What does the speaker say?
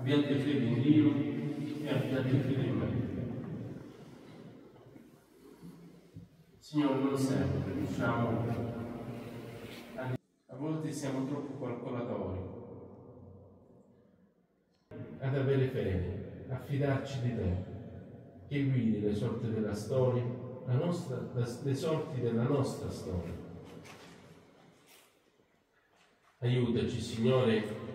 abbiate fede in Dio e abbiate fede in me. Signore, non sempre diciamo, a volte siamo troppo calcolatori ad avere fede, a fidarci di te, che guidi le sorti della storia, la nostra, le sorti della nostra storia. Aiutaci, Signore,